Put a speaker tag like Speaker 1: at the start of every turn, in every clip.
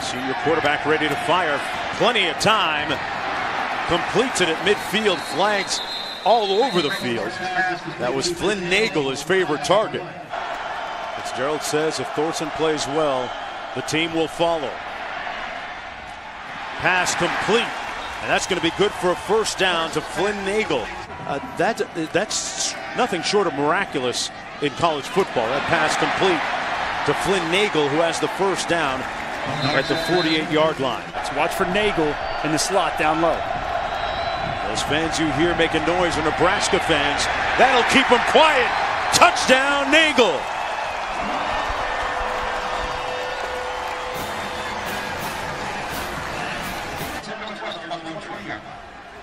Speaker 1: Senior quarterback ready to fire. Plenty of time. Completes it at midfield. Flags all over the field. That was Flynn Nagel, his favorite target. Fitzgerald says if Thorson plays well, the team will follow. Pass complete. And that's going to be good for a first down to Flynn Nagel. Uh, that, that's nothing short of miraculous in college football. That pass complete to Flynn Nagel, who has the first down at the 48-yard line.
Speaker 2: Let's watch for Nagel in the slot down low.
Speaker 1: Those fans you hear making noise are Nebraska fans. That'll keep them quiet. Touchdown, Nagel.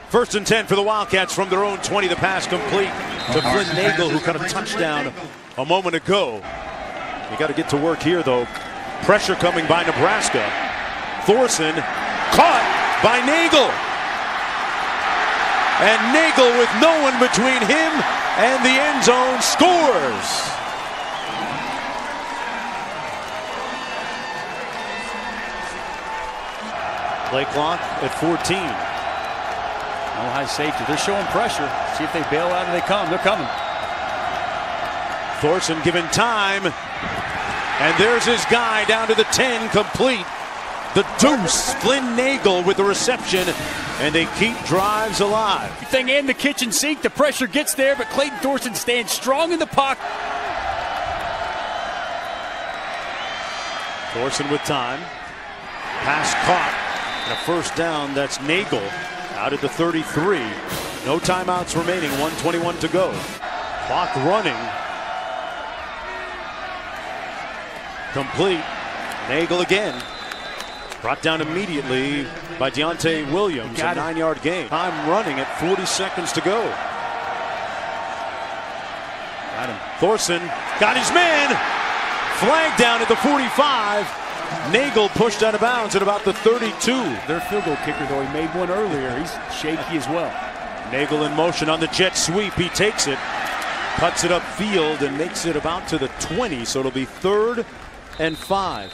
Speaker 1: First and 10 for the Wildcats from their own 20. The pass complete to Flynn Nagel, who got a touchdown a moment ago. You got to get to work here, though. Pressure coming by Nebraska. Thorson caught by Nagel. And Nagel, with no one between him and the end zone, scores. Play clock at 14.
Speaker 2: No high safety. They're showing pressure. See if they bail out or they come. They're coming.
Speaker 1: Thorson given time. And there's his guy down to the 10, complete. The deuce, Flynn Nagel with the reception, and they keep drives alive.
Speaker 2: Thing in the kitchen sink, the pressure gets there, but Clayton Thorson stands strong in the pocket.
Speaker 1: Thorson with time. Pass caught. And a first down, that's Nagel out at the 33. No timeouts remaining, 121 to go. Clock running. Complete. Nagel again. Brought down immediately by Deontai Williams. A nine yard gain. Time running at 40 seconds to go.
Speaker 2: Got him.
Speaker 1: Thorson got his man. Flag down at the 45. Nagel pushed out of bounds at about the 32.
Speaker 2: Their field goal kicker, though, he made one earlier. He's shaky as well.
Speaker 1: Nagel in motion on the jet sweep. He takes it, cuts it upfield, and makes it about to the 20. So it'll be third and five.